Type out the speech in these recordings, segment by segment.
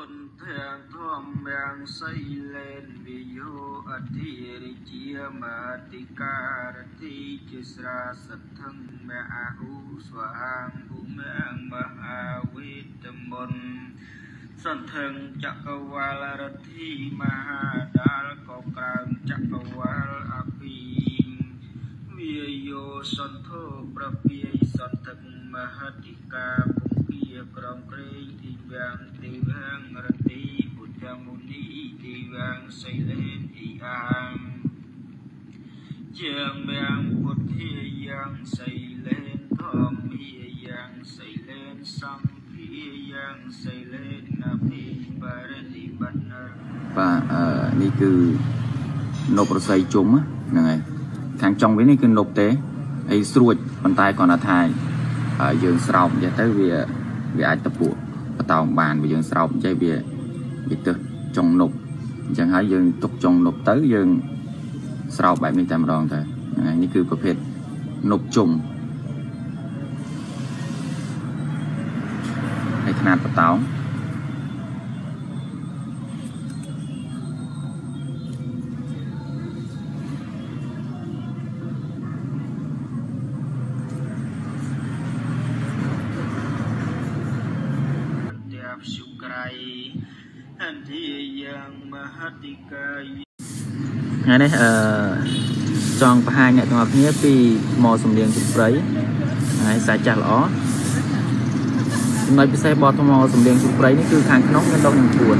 ពុនធាងធំយ៉ាងសៃលែនវិយោអធិរិជាមតិការតិជាស្រាសទ្ធឹងមអាហ៊ូស្វាហាងភូមាងមហាវិតមន្តសន្ធឹងចក្រវាលរទ្ធីមហាដាលក៏ក្រើមចក្រវាលអភិវាយោសន្ធោប្រពាយសន្ធឹងមហតិកាពុភាក្រំក្រែងទីវាងទីវាងរទីពុទ្ធមុនីទីវា ងសីលេនអ៊ីអាមជាងវាងពុទ្ធាយ៉ាងសីលេនធម្មាយ៉ាងសីលេនសង្ឃាយ៉ាងសីលេនអភិបរិនិបណ្ណបាទអឺនេះគឺនប់រស័យជុំហ្នឹងហើយខាងចុងវិញនេះគឺនប់ទេហើយស្រួចប៉ុន្តែគាត់ថាថាយើងស្រោបអញ្ចឹងទៅវាវាអាចតពួកបតោងបានវាយើងស្រោបអញ្ចឹងវាវាទៅចុងនប់ អញ្ចឹងហើយយើងទុកចុងនប់ទៅយើងស្រោបបែបនេះតែម្ដងទៅហ្នឹងហើយនេះគឺប្រភេទនប់ជុំហើយຂະຫນາດបតោង ធាយ៉ាងមហតិកាយថ្ងៃនេះអឺចង់បង្ហាញអ្នកទាំងអស់គ្នាពីម៉សំលៀងជព្រៃហើយសាច់ចាស់ល្អចំណុចពិសេសបទថ្មសំលៀងជព្រៃនេះគឺខាងក្នុងមានដុំនឹងពួន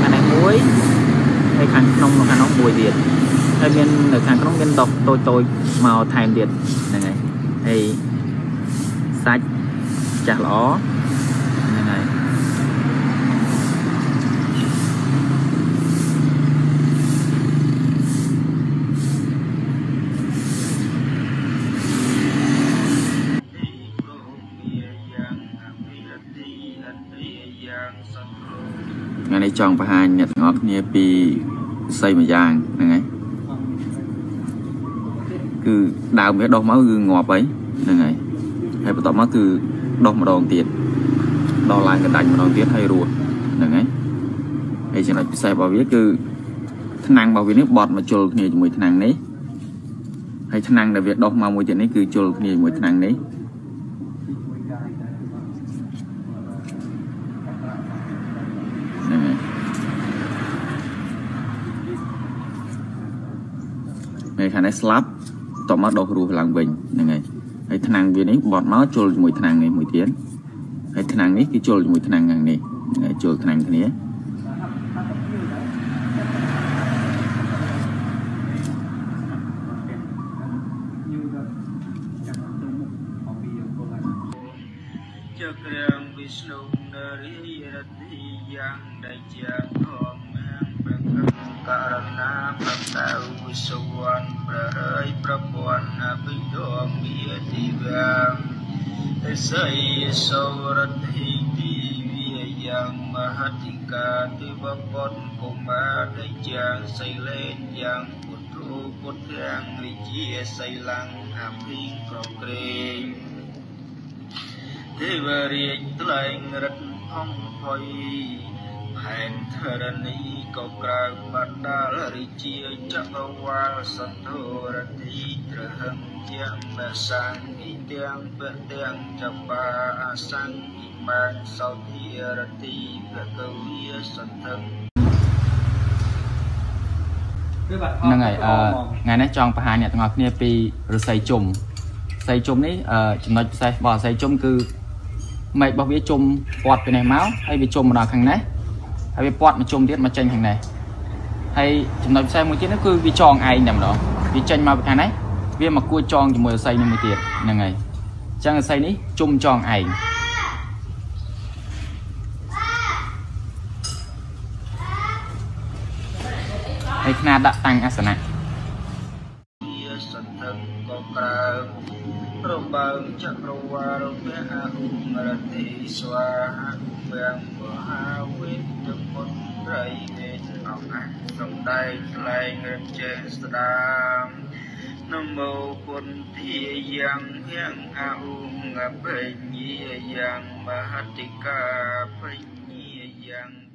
ខាងនេះមួយហើយខាងក្នុងនៅខាងនោះមួយទៀតហើយមាននៅខាងក្នុងមានដុំតូចតូចមកថែមទៀតហ្នឹងហើយហើយសាច់ចាស់ល្អ ថ្ងៃនេះចង់បង្ហាញអ្នកទាំងអស់គ្នាពីស័យមួយយ៉ាងហ្នឹងហើយគឺដើមវាដុះមកគឺងាប់ហើយហ្នឹងហើយហើយបន្ទាប់មកគឺដុះម្ដងទៀតដុះឡើងកណ្ដាច់ម្ដងទៀតហើយរស់ហ្នឹងហើយហើយចំណុចពិសេសរបស់វាគឺថ្នាំងរបស់វានេះបត់មកជុលគ្នាជាមួយថ្នាំងនេះហើយថ្នាំងដែលវាដុះមកមួយទៀតនេះគឺជុលគ្នាជាមួយថ្នាំងនេះហ្នឹងហើយ ហើយខាងនេះស្លាប់តមកដុសរស់ឡើងវិញហ្នឹងហើយហើយថ្នាំងវានេះបត់មកជុលជាមួយថ្នាំងនេះមួយទៀតហើយថ្នាំងនេះគឺជុលជាមួយថ្នាំងខាងនេះហ្នឹងហើយជុលថ្នាំងគ្នាចក្រាំវិស្ណុនរិយរតិយ៉ាងដែលជាធម្មព្រះ ករណាប្រតៅវិសវ័នប្រហើយប្រពន្ធអភិធម្មមាទីវាងអស័យសោរតិទីវាយ៉ាងមហតិកាទេវបុត្រកុមារដែលជាសីលេនយ៉ាងពុទ្ធោពុទ្ធាងរិជាសីលੰអភិក្រក្រែងទេវរាជថ្លែងរិទ្ធអង្គភ័យ ផែនធរណីក៏ក្រៅបាត់ដាលរាជាចក្រវាលសន្ធោរតិត្រហឹងជាមសាងអ៊ីទាំងពទាំងចបាអាសង្ឃិបានសោធារតិភកវិសន្ធឹងហ្នឹងហើយអឺថ្ងៃនេះចង់បង្ហាញអ្នកទាំងអស់គ្នាពីរស័យជុំរស័យជុំនេះអឺចំណុចពិសេសរបស់រស័យជុំគឺមែករបស់វាជុំពាត់ពីនេះមកហើយវាជុំមកដល់ខាងនេះ ហើយវាពាត់មកជុំទៀតមកចេញខាងនេះហើយចំណុចពិសេសមួយទៀតនោះគឺវាចងឯងតែម្ដងវាចេញមកពីខាងនេះវាមកគួចចងជាមួយរស័យនេះមួយទៀតហ្នឹងហើយអញ្ចឹងរស័យនេះជុំចងឯងហើយខ្នាតដាក់តាំងអាសនៈ បើងចក្រវាលពៈអហុរតិស្វាហៈវាងមហាវិទ្យពុទ្ធត្រីវេទអង្គអសំដែងថ្លែងរចេស្ដាមនមោពុន្ធាយ៉ាងភាំងអហុងអបញ្ញាយ៉ាងមហតិកាបញ្ញាយ៉ាងបរិនិ